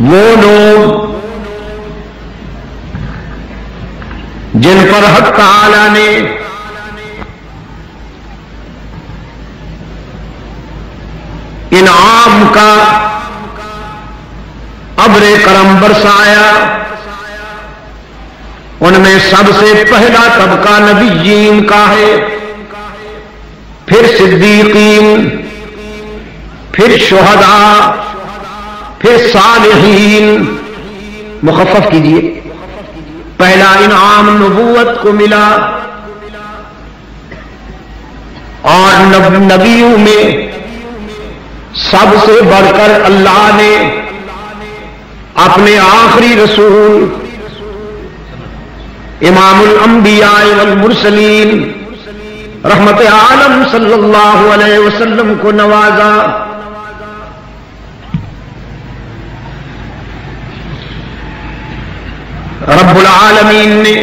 वो लोग जिन पर हक ताला ने इनाम का अबरे करम बरसाया उनमें सबसे पहला तबका नबीजीन का है। फिर सिद्दीकीन फिर शोहदा फिर सालहीन। मुखफ़ कीजिए। पहला इनाम नबूवत को मिला। और नब, नबियों में सबसे बढ़कर अल्लाह ने अपने आखिरी रसूल इमामुल वल मुरसलीन। रहमत आलम सल्लल्लाहु अलैहि वसल्लम को नवाजा। रब्बुल आलमीन ने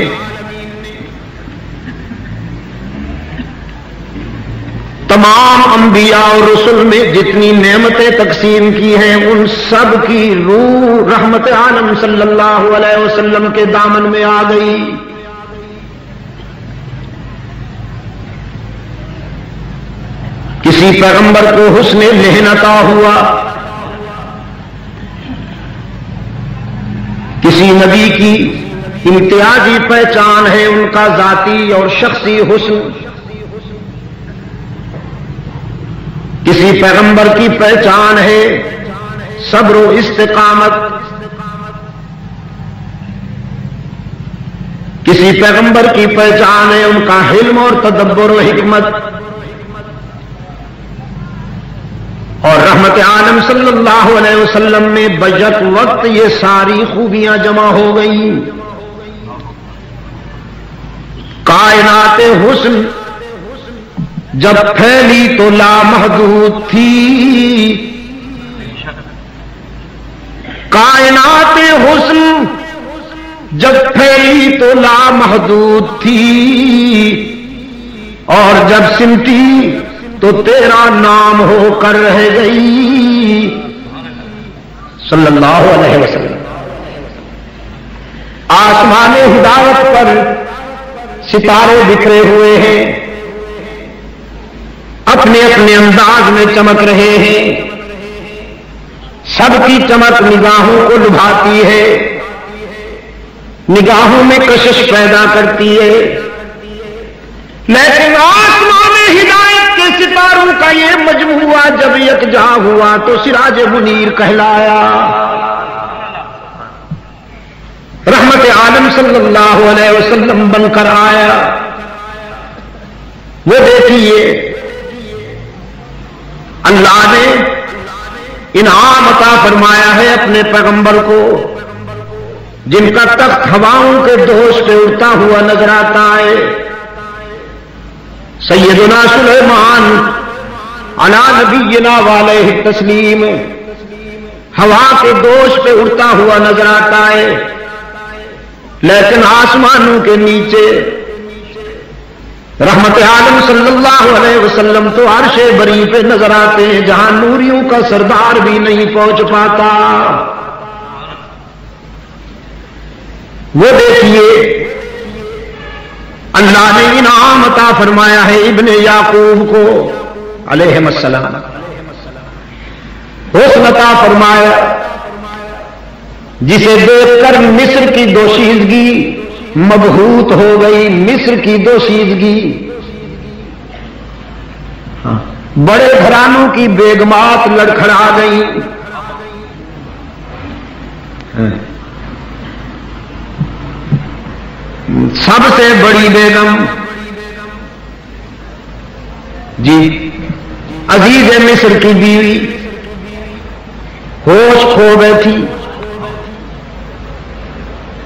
तमाम अंबिया और रसुल में जितनी नेमतें तकसीम की हैं, उन सब की रूह रहमत आलम सल्लल्लाहु अलैहि वसल्लम के दामन में आ गई। किसी पैगंबर को हुस्न मेहनता हुआ। किसी नबी की इम्तियाजी पहचान है, उनका जाती और शख्सी हुस्न। किसी पैगंबर की पहचान है। सब्र इस्तेकामत। किसी पैगंबर की पहचान है, उनका हिल्म और तदब्बर हिकमत। और रहमत आलम सल्लल्लाहु अलैहि वसल्लम में बजट वक्त ये सारी खूबियाँ जमा हो गई। कायनात हुस्न जब फैली तो लामहदूद थी। कायनात हुस्न जब फैली तो लामहदूद थी। और जब सिमटी तो तेरा नाम होकर रह गई। सल्लल्लाहु अलैहि वसल्लम। आसमान हिदायत पर सितारे बिखरे हुए हैं। अपने अपने अंदाज में चमक रहे हैं। सबकी चमक निगाहों को लुभाती है। निगाहों में कशिश पैदा करती है। लेकिन आसमान हिदायत के सितारों का ये मजमुआ जब यकजा हुआ तो सिराज मुनीर कहलाया। रहमत आलम सल्लल्लाहु अलैहि वसल्लम बनकर आया। वो देखिए अल्लाह ने इनाम अता फरमाया है अपने पैगंबर को, जिनका तख्त हवाओं के दोष पे उड़ता हुआ नज़र आता है। सैयदना सुलेमान अला नबीना वाले तस्लीम, हवा के दोष पे उड़ता हुआ नज़र आता है, लेकिन आसमानों के नीचे रहमत आलम सल्लल्लाहु अलैहि वसल्लम तो अरशे बरी पे नज़र आते हैं, जहाँ नूरियों का सरदार भी नहीं पहुँच पाता। वो देखिए, अल्लाह ने इनाम अता फरमाया है इब्ने याकूब को अलैहिस्सलाम हुस्न अता फरमाया, जिसे देखकर मिस्र की दोशीदगी मबहूत हो गई मिस्र की दोशीदगी हाँ, बड़े घरानों की बेगमात लड़खड़ा गई। हाँ, सबसे बड़ी बेगम। जी अज़ीज़ मिस्र की बीवी। होश खो बैठी।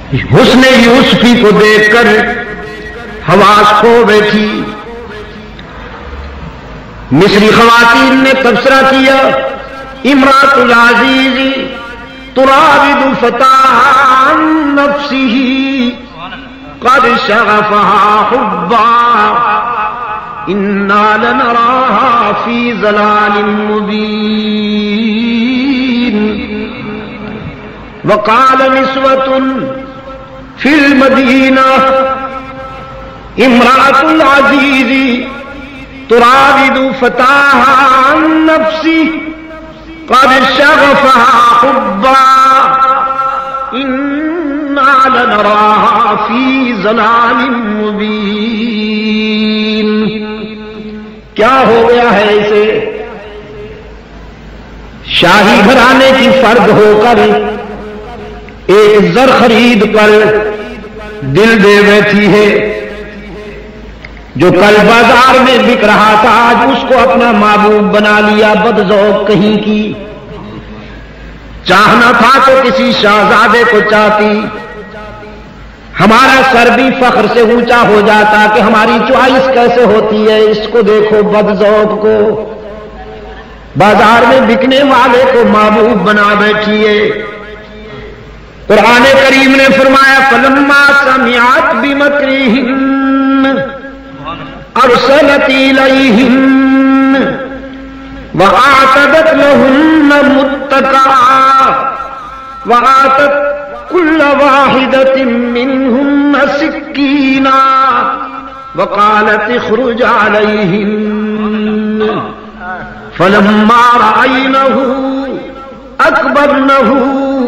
हुस्न यूसफी को देखकर हवास खो बैठी मिस्री खवातीन ने तबसरा किया, इमरातुल अज़ीज़ तुराविदु फताह नफ्सी कद शगफहा इन्ना लनराहा फ़ी वकाल निस्वतुन फिल मदीना, इमरातुल अजीजी, तुराविदु फताहा नफ्सी, कद शगफहा हुब्बा, इन्ना लनराहा फ़ी जलालिम मुबीन। क्या हो गया है इसे? शाही घराने की फर्द होकर एक जर खरीद कर दिल दे बैठी है। जो कल बाज़ार में बिक रहा था, आज उसको अपना महबूब बना लिया बदजौक कहीं की। चाहना था तो किसी शाहजादे को चाहती। हमारा सर भी फख्र से ऊँचा हो जाता कि हमारी च्वाइस कैसे होती है, इसको देखो बदजौक को। बाज़ार में बिकने वाले को महबूब बना बैठी है। कुरान करीम ने फरमाया फलम्मा समियात बिमकरी अरसलती लहिन व आतदत लहुन्न मुत्तका व आतत कुल्ल वाहिदतिन मिनहुन्न सिक्कीना वकालत इखरुज अलैहिन फलम्मा राइनहु अकबरनहु वकत्तान अयदियहुन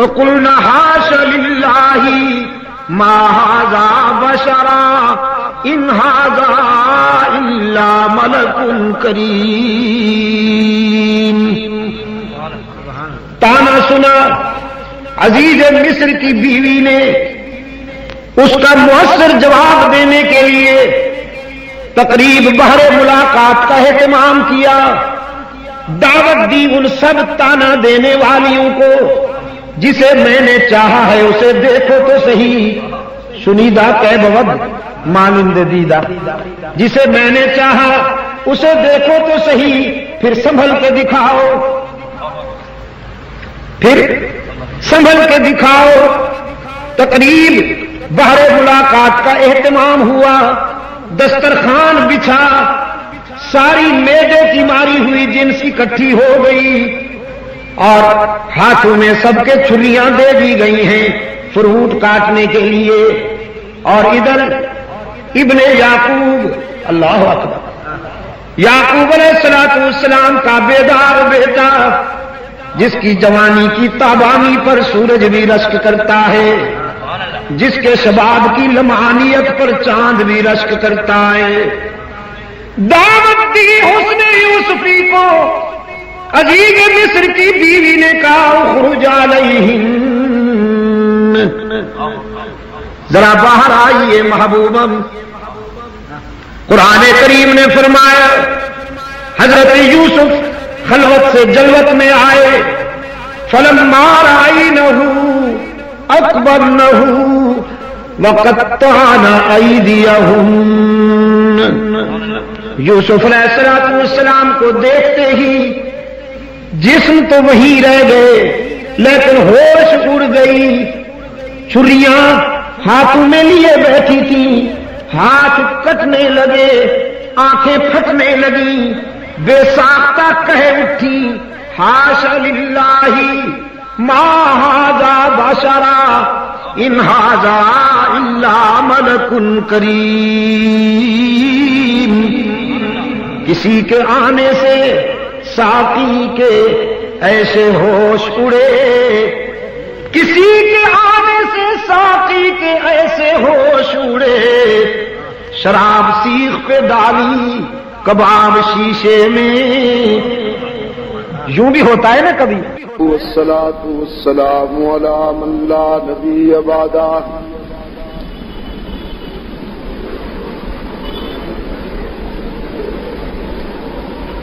वकुल्न हाश लिल्लाहि मा हाजा बशरा इन हाजा इल्ला मलकुन ताना सुना अज़ीज़ मिस्र की बीवी ने उसका मुहसर जवाब देने के लिए तकरीब बहरे मुलाकात का एहतमाम किया दावत दी उन सब ताना देने वालियों को। जिसे मैंने चाहा है, उसे देखो तो सही। सुनीदा कैबवद, मानिंद दीदा। जिसे मैंने चाहा, उसे देखो तो सही। फिर संभल के दिखाओ। फिर संभल के दिखाओ। तकरीब बहरे मुलाकात का एहतमाम हुआ। दस्तरखान बिछा। सारी मेजे की मारी हुई जिन्स इकट्ठी हो गई। और हाथों में सबके छुरियाँ दे दी गई हैं फ्रूट काटने के लिए। और इधर इब्ने याकूब, अल्लाह अकबर। याकूब सलाम का बेदार बेटा, जिसकी जवानी की ताबानी पर सूरज भी रश्क करता है, जिसके शबाब की लमानियत पर चाँद भी रश्क करता है। दावत दी उसने यूसुफी को। अजीब मिस्र की बीवी ने कहा खुरुजा जरा बाहर आइए महबूबम। कुरान करीम ने फरमाया, हज़रत यूसुफ खलवत से जलवत में आए फलम मार आई न अकबर न हूँ वकत्तान आई दिया यूसुफ सलाम को देखते ही जिस्म तो वहीं रह गए, लेकिन होश उड़ गई। छुरियाँ हाथों में लिए बैठी थी, हाथ कटने लगे, आँखें फटने लगी। बेसाख्ता कह उठी, हाश लिल्लाही माहाजा बशरा, इन हाजा इल्ला मलकुन करीम। किसी के आने से साकी के ऐसे होश उड़े। किसी के आने से साकी के ऐसे होश उड़े। शराब सीख पे डाली कबाब शीशे में। यूँ भी होता है ना कभी? सलाम वसलाम मल्ला नबी अबादा।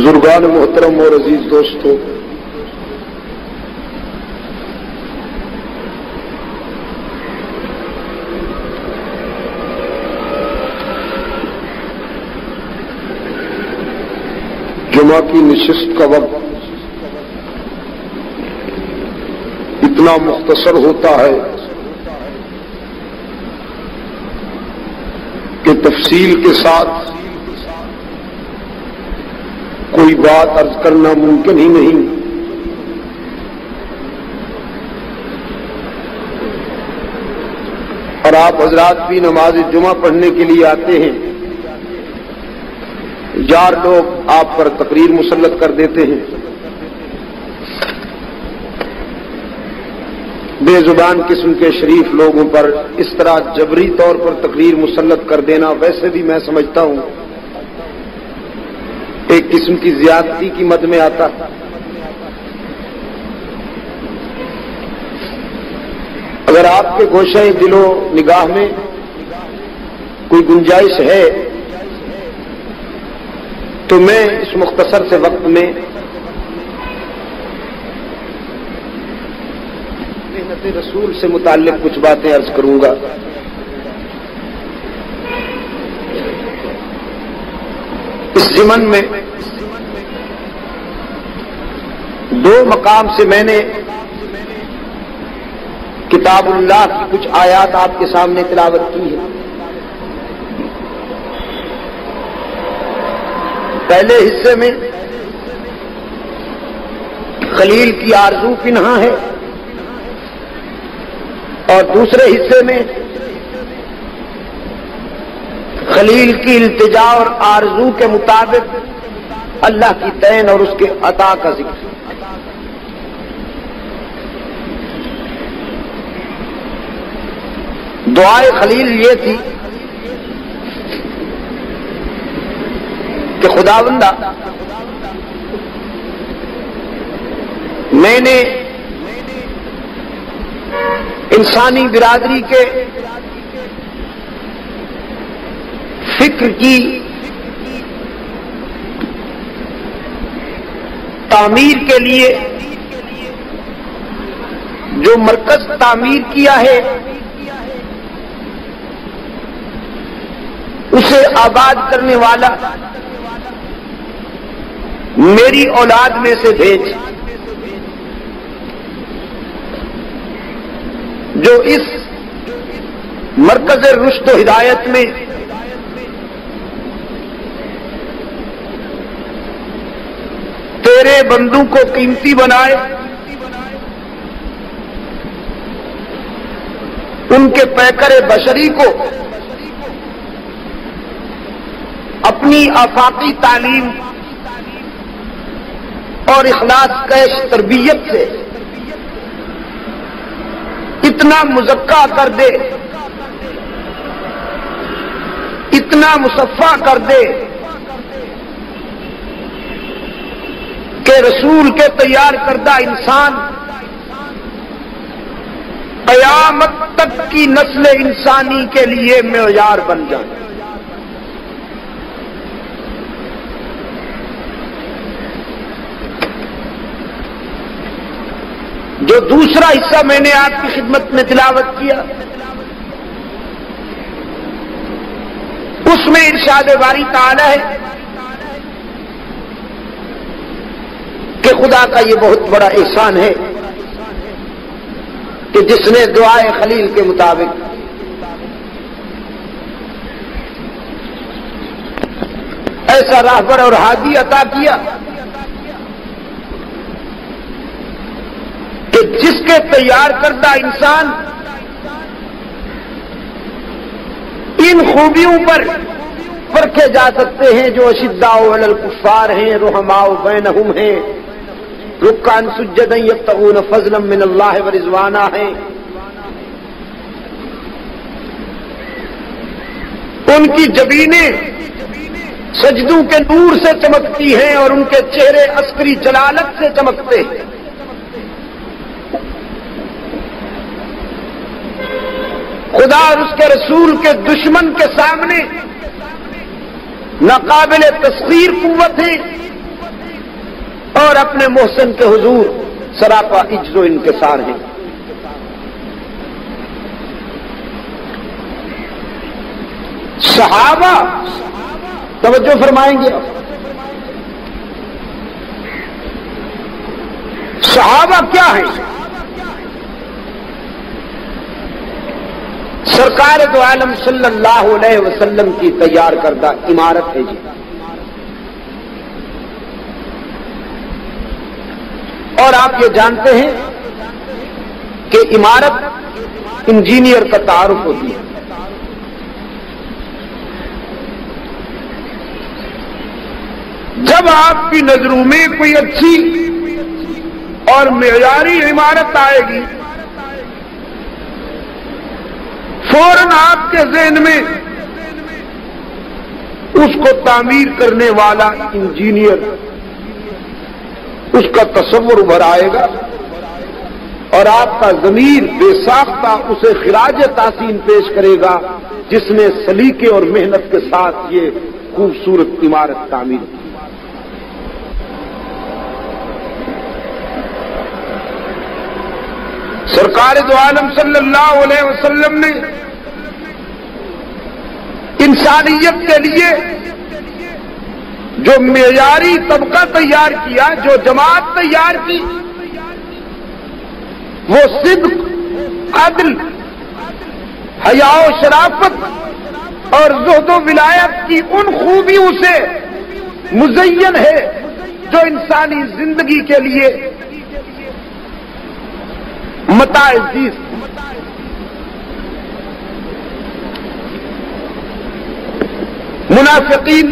बुजुर्गान मोहतरम और अज़ीज़ दोस्तों जुमा की निशिस्त का वक्त इतना मुख्तसर होता है कि तफसील के साथ कोई बात अर्ज़ करना मुमकिन ही नहीं। और आप हजरात भी नमाज़ जुमा पढ़ने के लिए आते हैं। जार लोग आप पर तकरीर मुसलत कर देते हैं। बेजुबान किस्म के शरीफ लोगों पर इस तरह जबरी तौर पर तकरीर मुसलत कर देना, वैसे भी मैं समझता हूँ एक किस्म की ज्यादती की मद में आता। अगर आपके गोशे दिलो, निगाह में कोई गुंजाइश है तो मैं इस मुख्तसर से वक्त में मेहनत रसूल से मुतालिक कुछ बातें अर्ज़ करूँगा। इस जिमन में दो मकाम से मैंने किताबुल्लाह की कुछ आयात आपके सामने तिलावत की है। पहले हिस्से में खलील की आरज़ू पिन्हा है और दूसरे हिस्से में खलील की इल्तिजा और आरज़ू के मुताबिक अल्लाह की तैन और उसके अता का ज़िक्र। दुआए खलील ये थी कि खुदावंदा, मैंने इंसानी बिरादरी के फ़िक्र की, तामीर के लिए जो मरकज तामीर किया है, उसे आबाद करने वाला मेरी औलाद में से भेज। जो इस मरकज रुश्त हिदायत में तेरे बंदू को कीमती बनाए। उनके पैकर बशरी को अपनी आफाकी तालीम और इखलास कैश तरबियत से इतना मुजक्का कर दे, इतना मुसफ़ा कर दे कि रसूल के तैयार करदा इंसान। कयामत तक की नस्ल इंसानी के लिए मेजार बन जाए। जो दूसरा हिस्सा मैंने आपकी खिदमत में तिलावत किया, उसमें इर्शाद बारी ताला है। कि खुदा का ये बहुत बड़ा एहसान है कि जिसने दुआए खलील के मुताबिक ऐसा राहबर और हादी अता किया कि जिसके तैयार करदा इंसान इन खूबियों पर परखे जा सकते हैं जो अशिद्दाओ कुफार हैं, रोहमाओ बैनहुम हैं। रुकान सुजद यफ्तून फजलम मिन अल्लाह व रिजवाना है। उनकी जबीनें सजदों के नूर से चमकती हैं और उनके चेहरे अस्करी जलालत से चमकते हैं। खुदा और उसके रसूल के दुश्मन के सामने नाकाबिल तस्वीर कुत है। और अपने मोहसन के हजूर सरापा इज्जो इनकसार हैं। सहाबा, तवज्जो फरमाएँगे सहाबा क्या है? सरकार दो आलम सल्लल्लाहु अलैहि वसल्लम की तैयार करदा इमारत है जी। और आप ये जानते हैं कि इमारत इंजीनियर का तारुफ होती है। जब आपकी नज़रों में कोई अच्छी और मेयारी इमारत आएगी, फ़ौरन आपके जहन में उसको तामीर करने वाला इंजीनियर उसका तस्वुर उभर आएगा और आपका जमीर बेसाख्ता उसे खिराज तासीन पेश करेगा, जिसने सलीके और मेहनत के साथ ये खूबसूरत इमारत तामीर की। सरकार दो आलम सल्लल्लाहु अलैहि वसल्लम ने इंसानियत के लिए जो मेयारी तबका तैयार किया, जो जमात तैयार की, वो सिद्ध अदल हयाओ शराफत और जोदो विलायत की उन खूबियों से मुजयन है, जो इंसानी ज़िंदगी के लिए मताजीज। मुनाफिकीन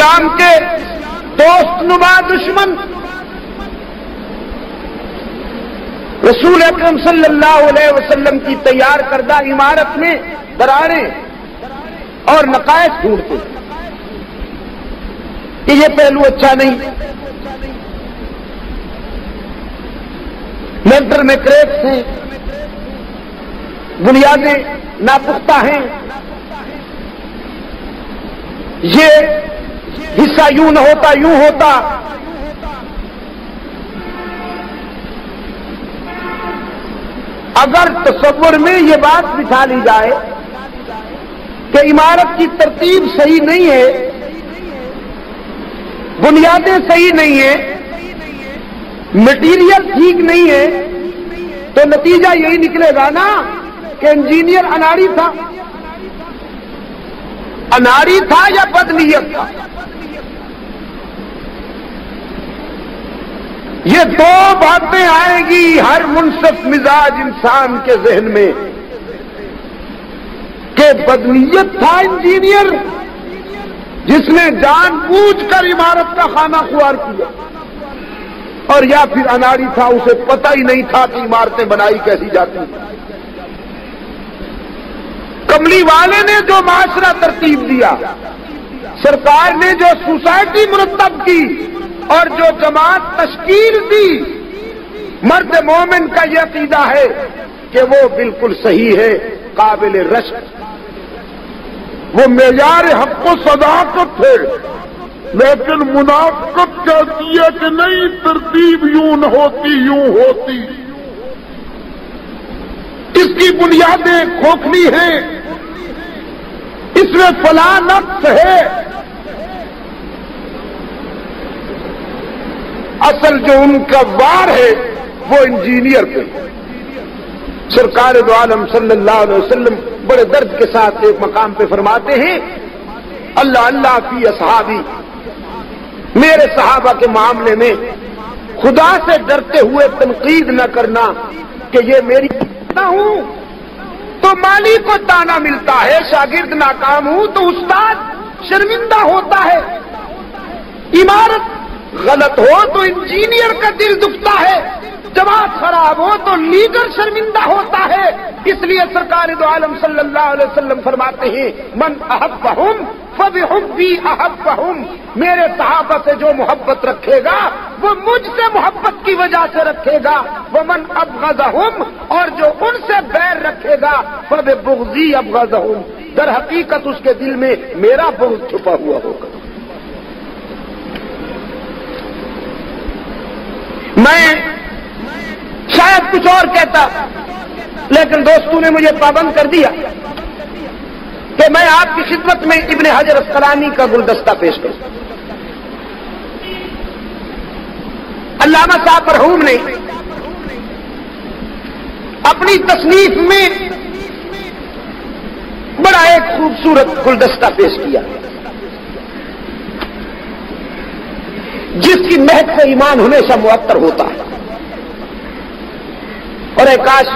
इस्लाम के दोस्त नुमा दुश्मन। रसूल अक्रम वसल्लम की तैयार करदा इमारत में दरारें और नकायश ढूंढते। कि ये पहलू अच्छा नहीं। लेंटर में क्रेक्स हैं। बुनियादें नापुख्ता हैं। ये हिस्सा यूँ न होता, यूँ होता। अगर तस्वुर में यह बात बिठा ली जाए कि इमारत की तरतीब सही नहीं है, बुनियादें सही नहीं है मटेरियल ठीक नहीं है तो नतीजा यही निकलेगा ना कि इंजीनियर अनाड़ी था। अनाड़ी था या बदनीयत था? ये दो बातें आएगी हर मुनसफ मिजाज इंसान के जहन में, कि बदनीयत था इंजीनियर, जिसने जानबूझकर इमारत का खाना खुआर किया। और या फिर अनाड़ी था, उसे पता ही नहीं था कि इमारतें बनाई कैसी जाती कमली वाले ने जो माशरा तरतीब दिया, सरकार ने जो सोसाइटी मुरतब की और जो जमात तश्कील दी, मर्द मोमिन का यह अकीदा है कि वो बिल्कुल सही है, काबिल रश्क। वो मेजार हक सदाकत है लेकिन मुनाफत कहती है कि नहीं तरतीब यूँ न होती, यूँ होती। इसकी बुनियादें खोखली हैं। इसमें फला नक्स है। असल जो उनका वार है, वो इंजीनियर पे। सरकार आलम सल्लल्लाहु अलैहि वसल्लम बड़े दर्द के साथ एक मकाम पे फरमाते हैं, अल्लाह अल्लाह की असहाबी, मेरे सहाबा के मामले में खुदा से डरते हुए तनकीद न करना कि ये मेरी हूँ। तो माली को ताना मिलता है, शागिर्द नाकाम हूँ तो उस्ताद शर्मिंदा होता है। इमारत गलत हो तो इंजीनियर का दिल दुखता है। जमात खराब हो तो लीडर शर्मिंदा होता है। इसलिए सरकार दो आलम सल्लल्लाहु अलैहि वसल्लम फरमाते हैं, मन अहब्बहुम अहब अहब्बहुम। मेरे सहाबा से जो मोहब्बत रखेगा, वो मुझसे मोहब्बत की वजह से रखेगा। वो मन अबगजहुम, और जो उनसे बैर रखेगा, फब बुगजी अबगजहुम। दर हकीकत उसके दिल में मेरा बुग छुपा हुआ होगा। मैं शायद कुछ और कहता, लेकिन दोस्तों ने मुझे पाबंद कर दिया कि मैं आपकी खिदमत में इबन हजर अस्कलानी का गुलदस्ता पेश करूँ। अल्लामा साहब मरहूम ने अपनी तसनीफ में बड़ा एक खूबसूरत गुलदस्ता पेश किया, जिसकी महक से ईमान हमेशा मुअत्तर होता है। और काश,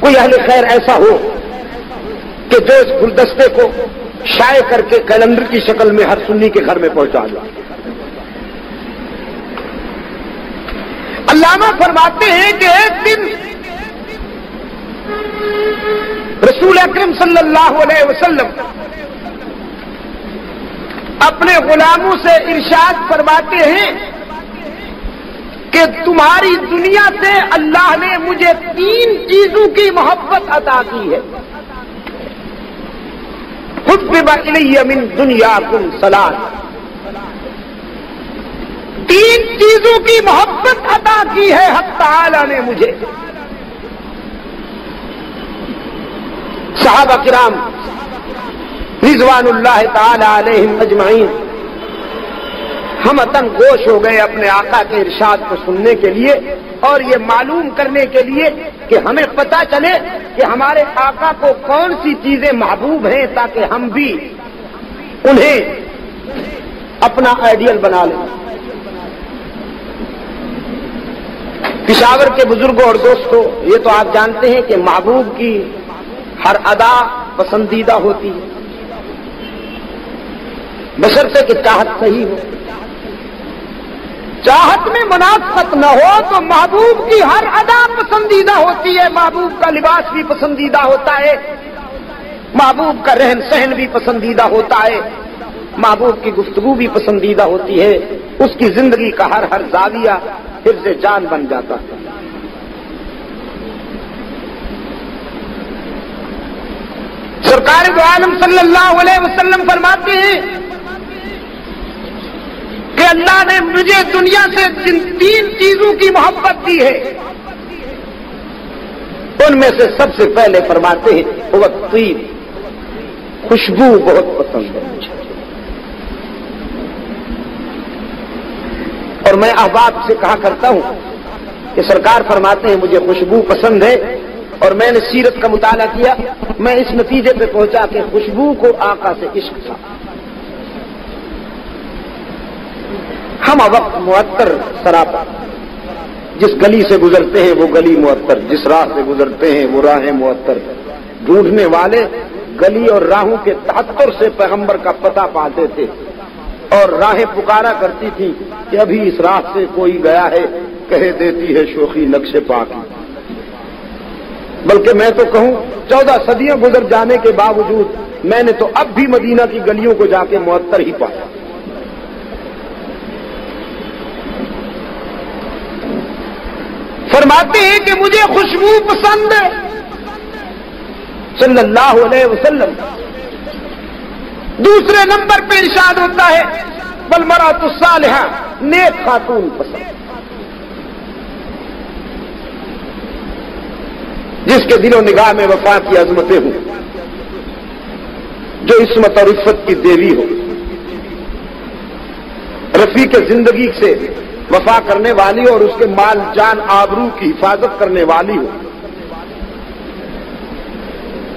कोई अहल खैर ऐसा हो कि जो इस गुलदस्ते को शाये करके कैलेंडर की शक्ल में हर सुन्नी के घर में पहुँचा दो। अल्लामा फरमाते हैं कि एक दिन रसूल अकरम सल्लल्लाहु अलैहि वसल्लम अपने गुलामों से इरशाद फरमाते हैं कि तुम्हारी दुनिया से अल्लाह ने मुझे तीन चीज़ों की मोहब्बत अदा की है। खुद मिन दुनिया कुल सलाद। तीन चीज़ों की मोहब्बत अदा की है हक ने मुझे। साहब किराम, रिजवानुल्लाह तजमाइन हम अतन गोश हो गए अपने आका के इरशाद को सुनने के लिए और ये मालूम करने के लिए कि हमें पता चले कि हमारे आका को कौन सी चीज़ें महबूब हैं ताकि हम भी उन्हें अपना आइडियल बना लें। पिशावर के बुज़ुर्गों और दोस्तों, ये तो आप जानते हैं कि महबूब की हर अदा पसंदीदा होती है। बशर्ते कि चाहत सही हो। चाहत में मुनाफत न हो तो महबूब की हर अदा पसंदीदा होती है। महबूब का लिबास भी पसंदीदा होता है। महबूब का रहन सहन भी पसंदीदा होता है। महबूब की गुफ्तगु भी पसंदीदा होती है। उसकी ज़िंदगी का हर हर जाविया फिर से जान बन जाता है। सरकार आलम सल्लल्लाहु अलैहि वसल्लम फरमाते हैं कि अल्लाह ने मुझे दुनिया से जिन तीन चीज़ों की मोहब्बत दी है, उनमें से सबसे पहले फरमाते हैं वह तीन। खुशबू बहुत पसंद है मुझे। और मैं अहबाब से कहा करता हूँ कि सरकार फरमाते हैं, मुझे खुशबू पसंद है। और मैंने सीरत का मुताला किया, मैं इस नतीजे पे पहुँचा कि खुशबू को आका से इश्क था। हम वक्त मुअत्तर सरापा जिस गली से गुजरते हैं, वो गली मुअत्तर, जिस राह से गुजरते हैं, वो राहें मुअत्तर। ढूँढने वाले गली और राहों के तहत्तर से पैगंबर का पता पाते थे और राहें पुकारा करती थी कि अभी इस राह से कोई गया है, कह देती है शोखी नक्शे पाक। बल्कि मैं तो कहूँ, चौदह सदियाँ गुजर जाने के बावजूद मैंने तो अब भी मदीना की गलियों को जाके मुअत्तर ही पाया। फरमाते हैं कि मुझे खुशबू पसंद है। सल्लल्लाहु अलैहि वसल्लम। दूसरे नंबर पे इरशाद होता है बलमरा तो सालिहा, नेक खातून पसंद। जिसके दिलो निगाह में वफा की अजमतें हों, जो इसमत और इफ्फत की देवी हो। रफी के ज़िंदगी से वफा करने वाली और उसके माल, जान, आबरू की हिफाजत करने वाली हो।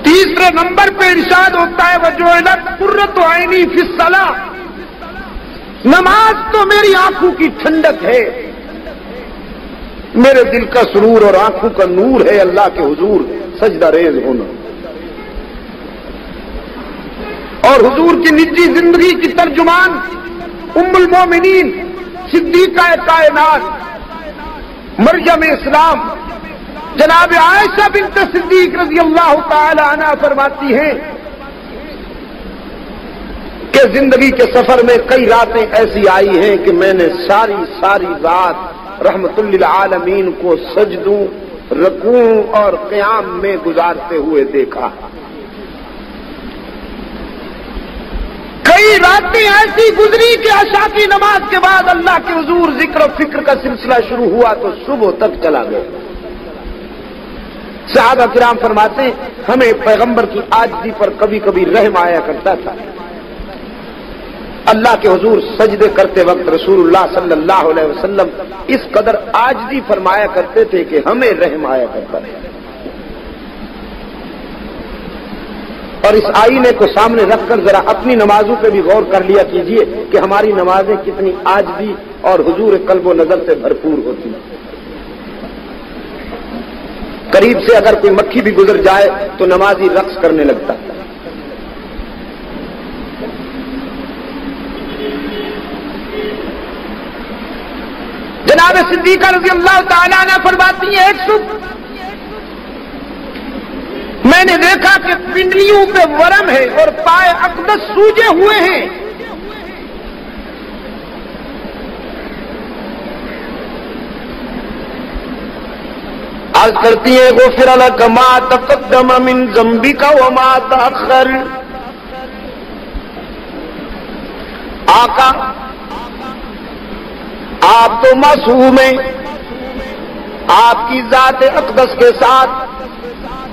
तीसरे नंबर पे इर्शाद होता है जो कुर्रत आईनी फिसला नमाज़ तो मेरी आँखों की ठंडक है। मेरे दिल का सुरूर और आँखों का नूर है अल्लाह के हुजूर, सजदा रेज होना। और हुजूर की निजी ज़िंदगी की तर्जुमान, उम्मुल मोमिनीन सिद्दीका कायनात। मरियम इस्लाम। जनाब आयशा बिन सिद्दीक रज़ी अल्लाह तला फरमाती हैं कि ज़िंदगी के सफ़र में कई रातें ऐसी आई हैं कि मैंने सारी सारी रात रहमतुल्लिल को सजदू रकू और क्याम में गुजारते हुए देखा। कई रातें ऐसी गुजरी कि आशा की नमाज़ के बाद अल्लाह के हजूर ज़िक्र फ़िक्र का सिलसिला शुरू हुआ तो सुबह तक चला गया। साहब अकराम फरमाते हमें पैगंबर की आजदी पर कभी कभी रहम आया करता था। अल्लाह के हजूर सजदे करते वक्त रसूलुल्लाह सल्लल्लाहु अलैहि वसल्लम इस कदर आजदी फरमाया करते थे कि हमें रहम आया करता था। और इस आईने को सामने रखकर जरा अपनी नमाजों पे भी गौर कर लिया कीजिए कि हमारी नमाजें कितनी आज भी और हुजूर कल्बो नज़र से भरपूर होती करीब से अगर कोई मक्खी भी गुजर जाए तो नमाजी रक्स करने लगता जनाब सिद्दीका रज़ी अल्लाह तला फरमाती है, एक सुख मैंने देखा कि पिंडलियों पे वरम है और पाए अकदस सूजे हुए हैं। आज करती है वो फिर अलग मा तकदम मिन जम्बी का वो मा तखर आका, आप तो मासूम हैं। आपकी जात अकदस के साथ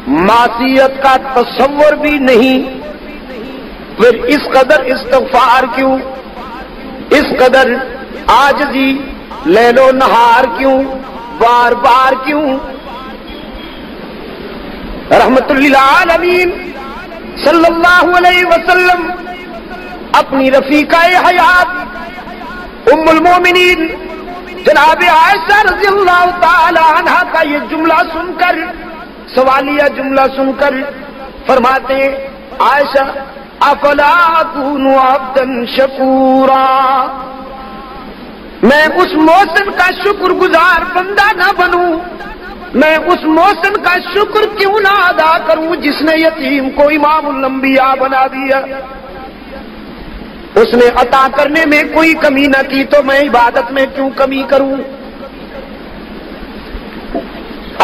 मासीयत का तस्वर भी नहीं। फिर इस कदर इस्तफार क्यों? इस कदर आज आजजी, लैलो नहार क्यों? बार बार क्यों? रहमतुल्लामीन सल्लल्लाहु अलैहि वसल्लम अपनी रफीका हयात उम्मुल मोमिनीन जनाब आयशा रज़ी अल्लाह का ये जुमला सुनकर सवालिया जुमला सुनकर फरमाते, आयशा, अफला कून अब्दन शकूरा? मैं उस मौसम का शुक्रगुजार बंदा ना बनूं। मैं उस मौसम का शुक्र क्यों ना अदा करूँ, जिसने यतीम को इमाम लंबिया बना दिया? उसने अता करने में कोई कमी ना की तो मैं इबादत में क्यों कमी करूँ?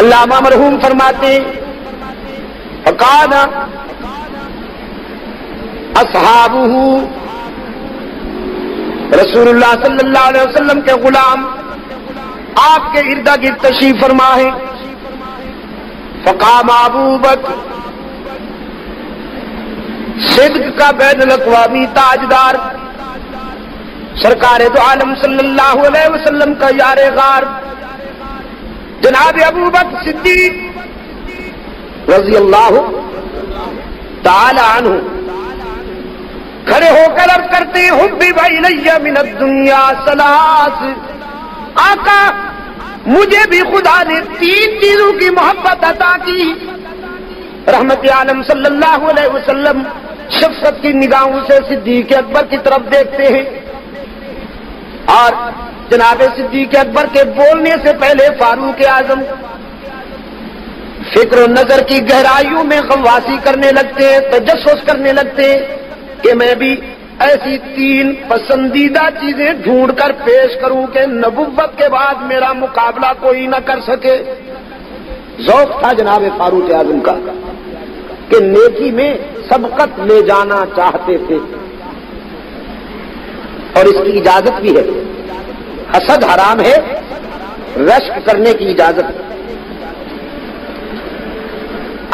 अल्लामा मरहूम फरमाते फकाना असहाबू रसूलुल्लाह सल्लल्लाहु अलैहि वसल्लम के गुलाम, आपके इर्दा गिर्द तशीफ फरमा है। फकाम अबूबक सिद्क का बैन लकवामी ताजदार, सरकार तो आलम सल्लल्लाहु अलैहि वसल्लम का यार गार जनाब अबू बक सिद्दीक रज़ी अल्लाह तालान खड़े होकर अब करते हुब्बी भाई नैया मिनत दुनिया सलास। आका, मुझे भी खुदा ने तीन चीज़ों की मोहब्बत अता की। रहमत आलम सल्लल्लाहु अलैहि वसल्लम शफकत की निगाहों से सिद्दीक अकबर की तरफ़ देखते हैं। और जनाब सिद्दीक अकबर के बोलने से पहले फारूक आज़म फ़िक्र नज़र की गहराइयों में गवासी करने लगते हैं तजस करने लगते हैं कि मैं भी ऐसी तीन पसंदीदा चीज़ें ढूंढ कर पेश करूँ कि नबुवत के बाद मेरा मुकाबला कोई ना कर सके। जौक था जनाब फारूक आज़म का कि नेकी में सबकत ले जाना चाहते थे। और इसकी इजाज़त भी है। हसद हराम है, रश्क करने की इजाज़त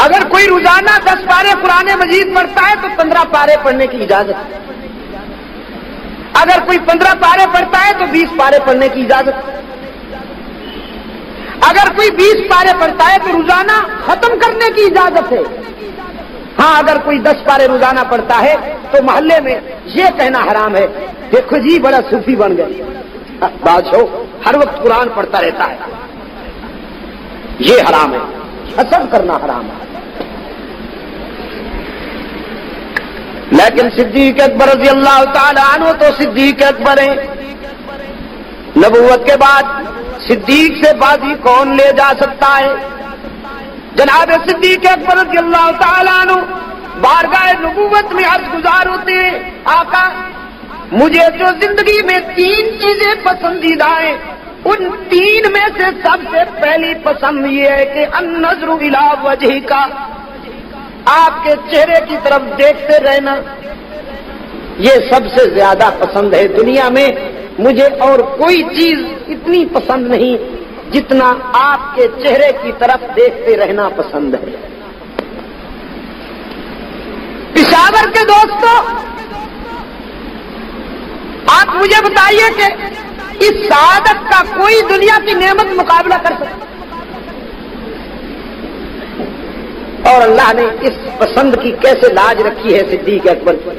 अगर कोई रोज़ाना दस पारे पुराने मजीद पढ़ता है तो पंद्रह पारे पढ़ने की इजाज़त अगर कोई पंद्रह पारे पढ़ता है तो बीस पारे पढ़ने की इजाज़त अगर कोई बीस पारे पढ़ता है तो रोज़ाना खत्म करने की इजाज़त है। हाँ अगर कोई दस पारे रोज़ाना पढ़ता है तो मोहल्ले में ये कहना हराम है देखो जी बड़ा सूफी बन गए। बादशाह हर वक्त कुरान पढ़ता रहता है। ये हराम है। हसद करना हराम है। लेकिन सिद्दीक अकबर रज़ी अल्लाह तु तो सिद्दीक अकबर है। नबूवत के बाद सिद्दीक से बाजी कौन ले जा सकता है? जनाब सिद्दीक अकबर रज़ी अल्लाह तु बारगाह नबूवत में अर्ज़ गुजार होते हैं। आका मुझे जो ज़िंदगी में तीन चीज़ें पसंदीदा है, उन तीन में से सबसे पहली पसंद ये है कि नजरू इला वजह का आपके चेहरे की तरफ़ देखते रहना, ये सबसे ज़्यादा पसंद है दुनिया में। मुझे और कोई चीज़ इतनी पसंद नहीं जितना आपके चेहरे की तरफ़ देखते रहना पसंद है। पिशावर के दोस्तों आप मुझे बताइए कि इस सादत का कोई दुनिया की नेमत मुकाबला कर सकता और अल्लाह ने इस पसंद की कैसे लाज रखी है सिद्दीक अकबर की?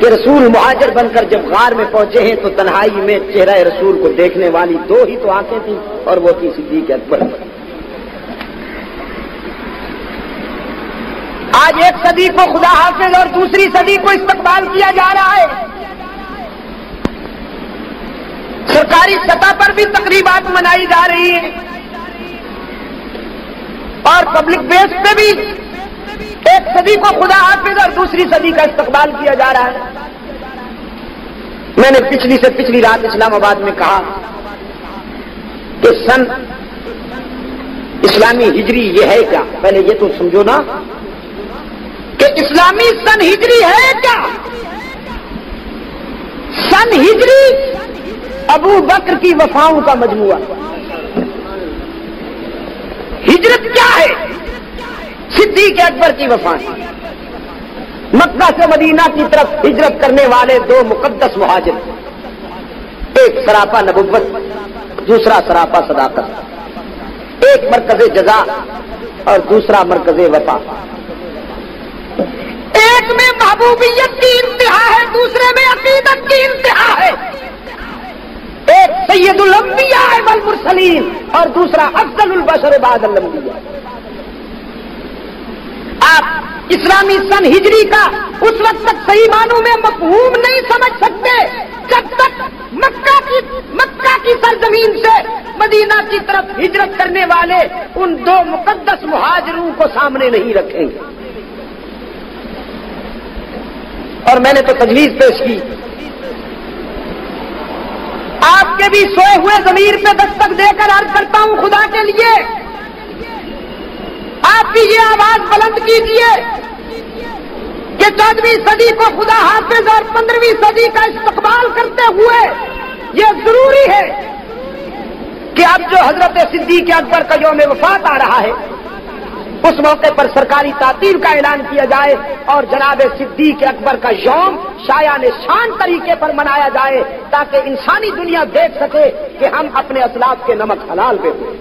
कि रसूल मुहाजर बनकर जब गार में पहुँचे हैं तो तन्हाई में चेहरा रसूल को देखने वाली दो ही तो आँखें थी और वो थी सिद्दीक अकबर आज एक सदी को खुदा हाफिज और दूसरी सदी को इस्तेमाल किया जा रहा है। सरकारी सतह पर भी तकरीबात मनाई जा रही है। और पब्लिक बेस पे भी एक सदी को खुदा हाफिज और दूसरी सदी का इस्तेमाल किया जा रहा है। मैंने पिछली से पिछली रात इस्लामाबाद में कहा कि सन इस्लामी हिजरी ये है क्या? पहले ये तो समझो ना। कि इस्लामी सन हिजरी है क्या? सन हिजरी अबू बकर की वफाओं का मजमुआ। हिजरत क्या है? सिद्दीक अकबर की वफा मक्का से मदीना की तरफ़ हिजरत करने वाले दो मुकद्दस मुहाजिर। एक सरापा नबुवत दूसरा सरापा सदाकत। एक मरकज जजा और दूसरा मरकज वफा। एक में महबूबियत की इंतहा है, दूसरे में अकीदत की इंतहा है। एक सैयदुल अंबिया है बल मुरसलीन, और दूसरा अफजलुल बशर बादल अंबिया। आप इस्लामी सन हिजरी का उस वक्त तक सही मानों में मफहूम नहीं समझ सकते, जब तक मक्का की मक्का की सरजमीन से मदीना की तरफ़ हिजरत करने वाले उन दो मुकद्दस मुहाजरों को सामने नहीं रखेंगे। और मैंने तो तजवीज पेश की। आपके भी सोए हुए जमीर पे दस्तक देकर अर्ज़ करता हूँ खुदा के लिए। आप भी ये आवाज़ बुलंद कीजिए कि चौदहवीं सदी को खुदा हाफिज और पंद्रहवीं सदी का इस्तेमाल करते हुए ये ज़रूरी है कि अब जो हज़रत सिद्दीक अकबर का योम वफात आ रहा है उस मौके पर सरकारी तातील का ऐलान किया जाए और जनाब सिद्दीक अकबर का यौम शाया शान तरीके पर मनाया जाए ताकि इंसानी दुनिया देख सके कि हम अपने असलाफ के नमक हलाल पे हुए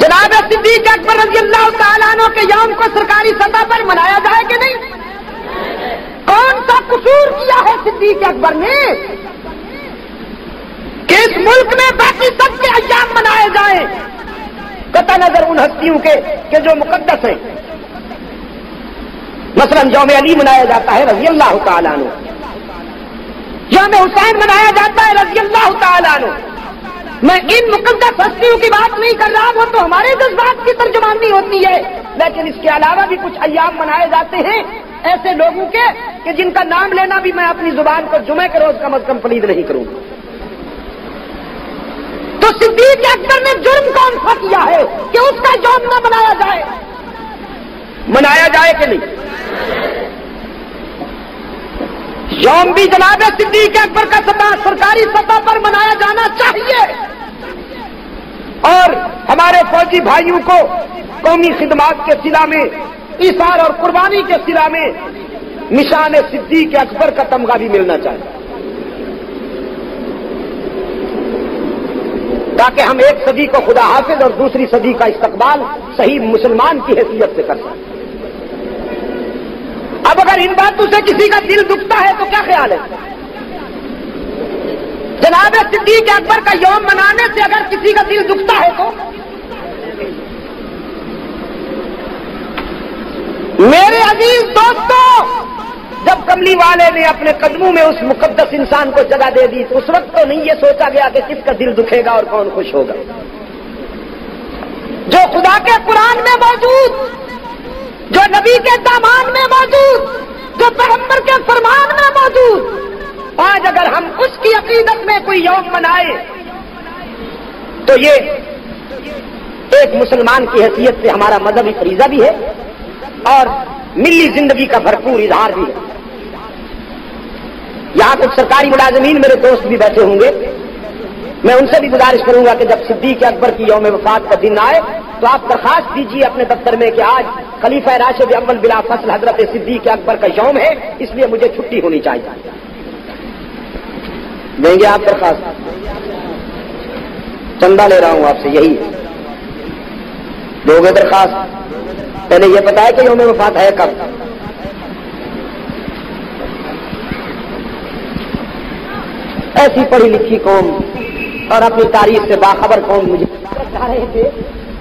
जनाब सिद्दीक अकबर रज़ी अल्लाह के यौम को सरकारी सतह पर मनाया जाए कि नहीं? कौन सा कसूर किया है सिद्दीक अकबर ने? कि इस मुल्क में बाकी सबके अयाम मनाए जाए? कता नज़र उन हस्तियों के, कि जो मुकद्दस हैं। मसलन यौम अली मनाया जाता है रज़ी अल्लाह तला यौम हुसैन मनाया जाता है रज़ी अल्लाह तला मैं इन मुकदस हस्तियों की बात नहीं कर रहा, वो तो हमारे जज्बात की तर्जमानी होती है। लेकिन इसके अलावा भी कुछ अयाम मनाए जाते हैं, ऐसे लोगों के, कि जिनका नाम लेना भी मैं अपनी ज़ुबान को जुमे के रोज कम अज कम पलीद नहीं करूँगा। तो सिद्दीक अकबर ने जुर्म कौन सा किया है कि उसका यौम न मनाया जाए मनाया जाए कि नहीं यौम भी जनाब सिद्दीक अकबर का सतह सरकारी सतह पर मनाया जाना चाहिए। और हमारे फौजी भाइयों को कौमी खिदमात के सिला में इशार और कुर्बानी के सिला में निशान सिद्दीक अकबर का तमगा भी मिलना चाहिए। ताकि हम एक सदी को खुदा हाफिज और दूसरी सदी का इस्तकबाल सही मुसलमान की हैसियत से कर सकें। अब अगर इन बातों से किसी का दिल दुखता है तो क्या ख्याल है? जनाब सिद्दीक अकबर का यौम मनाने से अगर किसी का दिल दुखता है तो? मेरे अज़ीज़ दोस्तों, जब कमली वाले ने अपने कदमों में उस मुकद्दस इंसान को जगह दे दी तो उस वक्त तो नहीं ये सोचा गया कि किसका दिल दुखेगा और कौन खुश होगा। जो खुदा के कुरान में मौजूद जो नबी के दामान में मौजूद, जो पैगंबर के फरमान में मौजूद। आज अगर हम उसकी अकीदत में कोई यौम मनाए तो ये एक मुसलमान की हैसियत से हमारा मजहबी फरीजा भी है और मिली ज़िंदगी का भरपूर इजहार भी है। यहाँ कुछ सरकारी मुलाजमीन मेरे दोस्त भी बैठे होंगे। मैं उनसे भी गुजारिश करूँगा कि जब सिद्दीक अकबर की यौम वफात का दिन आए तो आप दरखास्त दीजिए अपने दफ्तर में कि आज खलीफा राशिद अव्वल बिला फ़सल हज़रत सिद्दीक अकबर का यौम है, इसलिए मुझे छुट्टी होनी चाहिए। देंगे आप दरखास्त? चंदा ले रहा हूँ आपसे, यही दोगे दरखास्त? पहले यह पता है कि यौम वफात है कब? ऐसी पढ़ी लिखी कौम और अपनी तारीफ़ से बाखबर कौन मुझे? जा रहे थे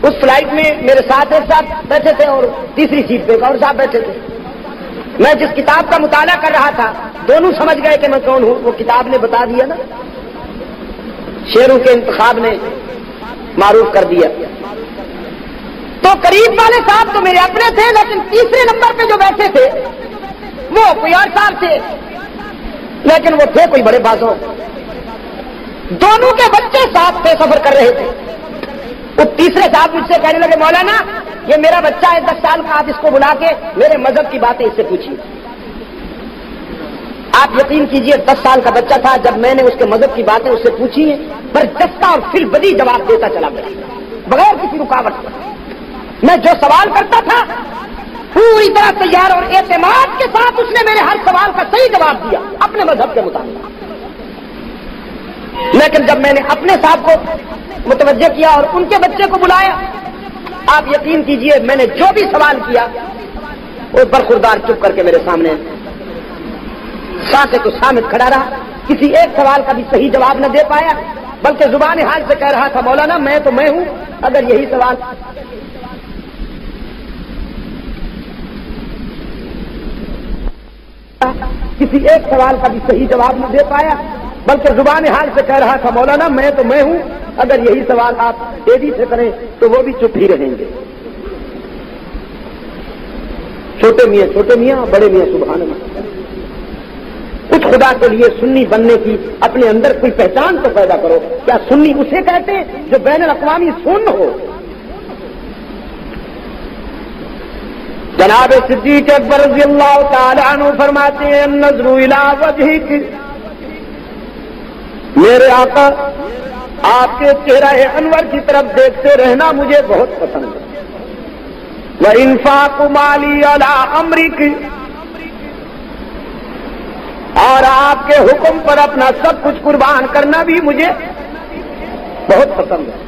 उस फ़्लाइट में मेरे साथ एक साथ बैठे थे और तीसरी सीट पे और साथ बैठे थे। मैं जिस किताब का मुताला कर रहा था, दोनों समझ गए कि मैं कौन हूँ। वो किताब ने बता दिया ना। शेरों के इंतखाब ने मारूफ कर दिया। तो करीब वाले साहब तो मेरे अपने थे, लेकिन तीसरे नंबर पे जो बैठे थे, वो कोई और साहब थे। लेकिन वो थे कोई बड़े बाजों। दोनों के बच्चे साथ पे सफ़र कर रहे थे। वो तीसरे साहब मुझसे कहने लगे, मौलाना, ये मेरा बच्चा है, दस साल का, आप इसको बुला के मेरे मज़हब की बातें इससे पूछिए। आप यकीन कीजिए, दस साल का बच्चा था, जब मैंने उसके मज़हब की बातें उससे पूछी है पर जस्ता और फिर बदी जवाब देता चला गया, बगैर किसी रुकावट पर मैं जो सवाल करता था, पूरी तरह तैयार और एतमाद के साथ उसने मेरे हर सवाल का सही जवाब दिया, अपने मज़हब के मुताबिक। लेकिन जब मैंने अपने साहब को मुतवजह किया और उनके बच्चे को बुलाया, आप यकीन कीजिए, मैंने जो भी सवाल किया, वो बरखुरदार चुप करके मेरे सामने साथे को सामित खड़ा रहा। किसी एक सवाल का भी सही जवाब न दे पाया, बल्कि ज़ुबान हाल से कह रहा था, मौलाना, मैं तो मैं हूँ। अगर यही सवाल किसी एक सवाल का भी सही जवाब न दे पाया बल्कि ज़ुबान हाल से कह रहा था, मौलाना, मैं तो मैं हूँ। अगर यही सवाल आप तेज़ी से करें तो वो भी चुप ही रहेंगे। छोटे मियाँ छोटे मियाँ, बड़े मियाँ सुबहान कुछ खुदा के लिए सुन्नी बनने की अपने अंदर कोई पहचान तो पैदा करो। क्या सुन्नी उसे कहते जो बैन अवी सुन्न हो? जनाब सिद्दीक अकबर रज़ी अल्लाह फरमाते हैं नजरू इला वजह मेरे आका, आपके चेहरा अनवर की तरफ़ देखते रहना मुझे बहुत पसंद है। वह इंफाक माली अला अमरीक, और आपके हुक्म पर अपना सब कुछ कुर्बान करना भी मुझे बहुत पसंद है।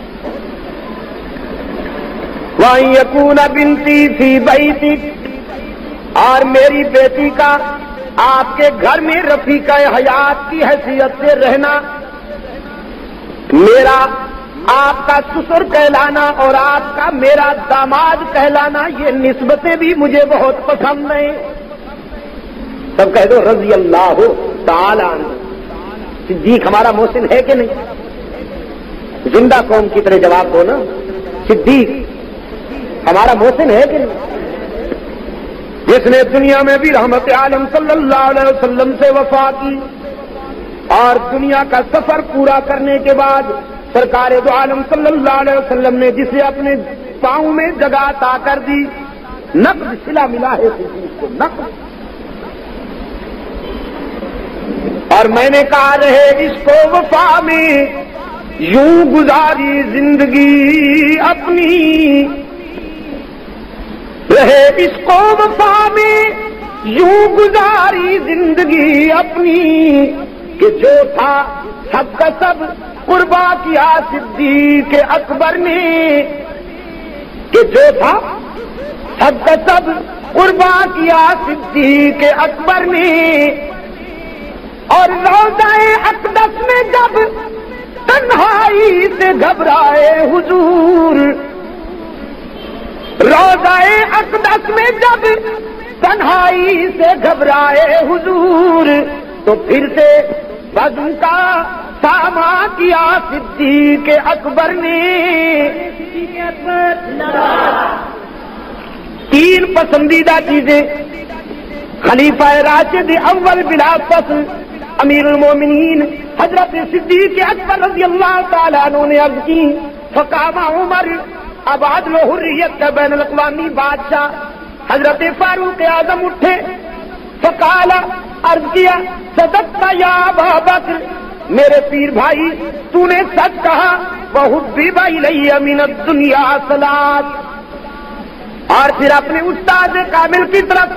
वहीं यकून बिनती थी बही थी और मेरी बेटी का आपके घर में रफीका हयात की हैसियत से रहना मेरा, आपका ससुर कहलाना और आपका मेरा दामाद कहलाना, ये निस्बतें भी मुझे बहुत पसंद नहीं सब कह दो रज़ी अल्लाह हो ताला सिद्दीक हमारा मोहसिन है कि नहीं? ज़िंदा कौम की तरह जवाब दो ना। सिद्दीक, हमारा मोहसिन है कि नहीं? जिसने दुनिया में भी रहमत आलम सल्लल्लाहु अलैहि वसल्लम से वफा की और दुनिया का सफ़र पूरा करने के बाद सरकार दो आलम सल्लल्लाहु अलैहि वसल्लम ने जिसे अपने पाँव में जगह ता कर दी, नकद सिला मिला है को, नकद। और मैंने कहा, रहे इसको वफा में, यूँ गुजारी ज़िंदगी अपनी। रहे इसको वफा में, यूँ गुजारी ज़िंदगी अपनी। कि जो था सबका सब, कुर्बा किया सिद्दी के अकबर ने। कि जो था सबका सब, कुर्बा किया सिद्दी के अकबर ने। और रोजाए अकदस में जब तन्हाई से घबराए हुजूर। रोजाए अकदस में जब तन्हाई से घबराए हुजूर। तो फिर से बदन का सामा किया सिद्दी के अकबर ने। तीन पसंदीदा चीज़ें। खलीफा राशिद अव्वल बिलाफत अमीर उलमोमिन हज़रत सिद्दीक अकबर रज़ी अल्लाह तला ने अर्ज़ की, फकामा उमर आबाद लोहुरियत का बैन अवी बादशाह, हज़रत फारूक आज़म उठे, फकाला अर्ज़ किया सदकता या बकर मेरे पीर भाई, तूने सच कहा, बहुत भी भाई लई अमीनत दुनिया सलाद। और फिर अपने उस्ताद कामिल की तरफ़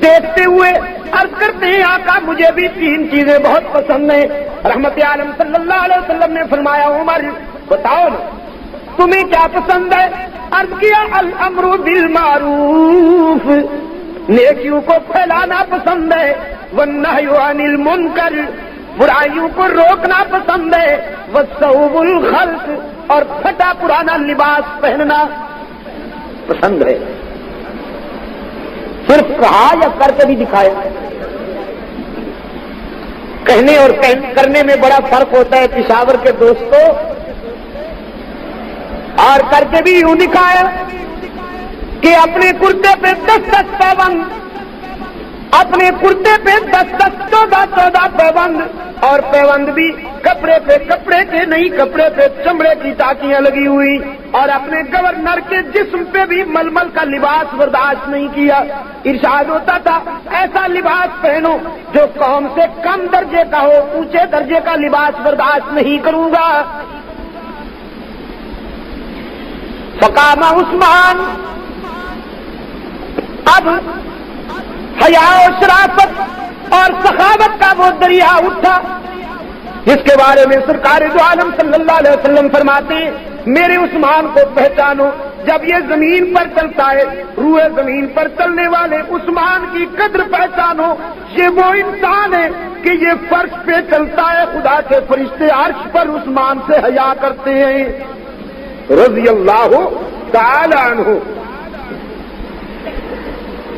देखते हुए अर्ज़ करते हैं, आका, मुझे भी तीन चीज़ें बहुत पसंद है। रहमत आलम सल्लल्लाहु अलैहि वसल्लम ने फरमाया, उमर, बताओ ना, तुम्हें क्या पसंद है? अर्ज़ किया अल अमरू बिल मारूफ। नेकियों को फैलाना पसंद है वन्ना अनिल मुनकर बुराइयों को रोकना पसंद है वह सऊबुल खल्क और फटा पुराना लिबास पहनना पसंद है सिर्फ़ कहा या करके भी दिखाया कहने और करने में बड़ा फ़र्क होता है पिशावर के दोस्तों और करके भी यूँ दिखाया कि अपने कुर्ते पे दस दस पैबंद अपने कुर्ते पे दस दस, चौदह चौदह पैबंद। और पैबंद भी कपड़े पे कपड़े के नहीं कपड़े पे, चमड़े की टाकियाँ लगी हुई। और अपने गवर्नर के जिस्म पे भी मलमल का लिबास बर्दाश्त नहीं किया। इर्शाद होता था, ऐसा लिबास पहनो जो कौम से कम दर्जे का हो, ऊँचे दर्जे का लिबास बर्दाश्त नहीं करूँगा। फकामा उस्मान, अब हया और शराफत और सखावत का वो दरिया उठा। जिसके बारे में सरकार जो आलम सल्लल्लाहु अलैहि वसल्लम फरमाते, मेरे उस्मान को पहचानो, जब ये ज़मीन पर चलता है रूए ज़मीन पर चलने वाले उस्मान की कद्र पहचानो। ये वो इंसान है कि ये फर्श पे चलता है, खुदा के फरिश्ते अर्श पर उस्मान से हया करते हैं। रज़ी अल्लाह हो